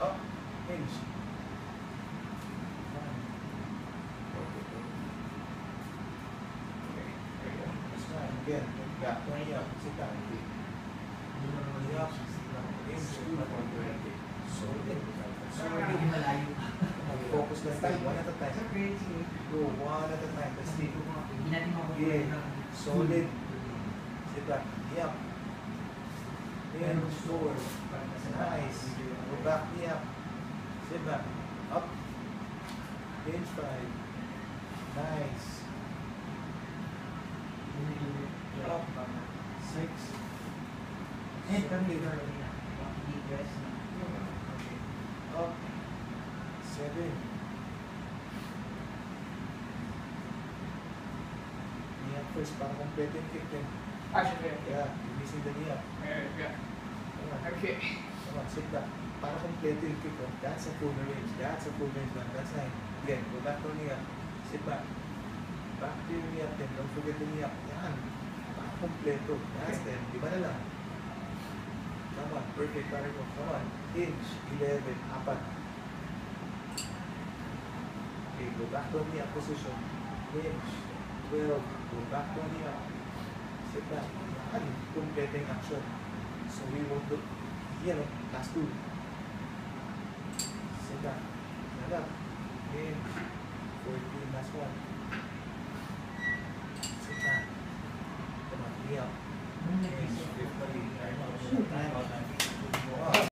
Up. Hinge. Okay. There you go. This time, again. Back 20 up. Sit down. Twenty up. Hinge. So, so, Medyo malayo. focus lang tayo. One at a time. Go one at a time. Let's see. Hindi Yeah. Solid. Sit back. Yep. Hinge forward. Nice. back knee up. Sit back. Up. Page five. Nice. Up. Six. Seven. Up. Seven. Knee up first para complete yung kick din. Ah, syempre. Yeah, you see the knee up. Yeah, yeah. Okay. Sit back. Para complete yung kick. Oh. That's a full range. That's a full range man. That's nine. Again, go back to knee up. Sit back. Back to your knee up then. Don't forget the knee. Yan. Para kompleto. That's ten. Di ba na lang? Come on. Perfect. Pare mo. Come on. Hinge. 11. Apat. Okay, go back to knee position. Hinge. 12. Go back to knee up. Sit back. Yan. Kompleto yung action. So we won't do, dia tu Lepas tu Sedap. Sedap. Game. Boleh pergi last one. Sedap. Kita nak pergi out Okay, so kita pergi Time out.